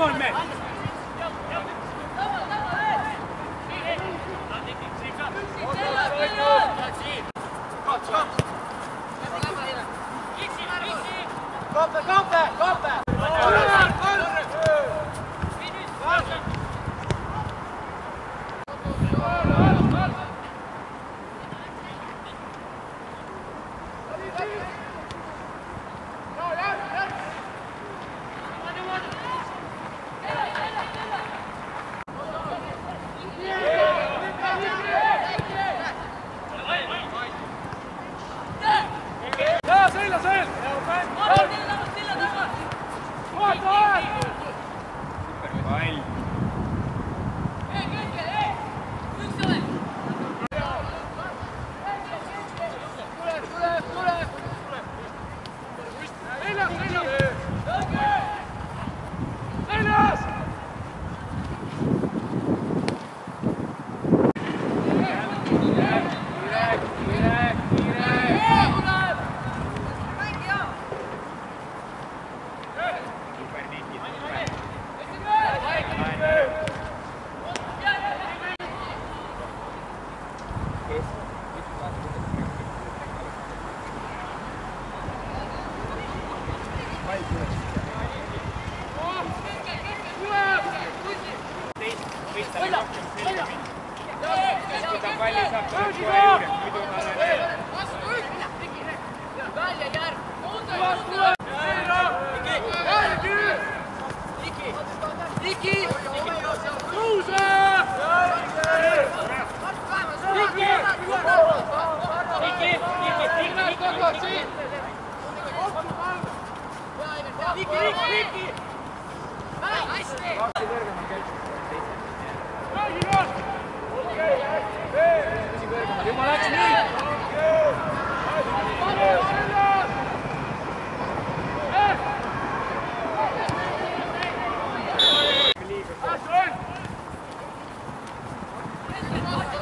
Come on, man. Kom daar, kom daar, kom daar! Давай, Лиза, давай, Юля, мы Oh,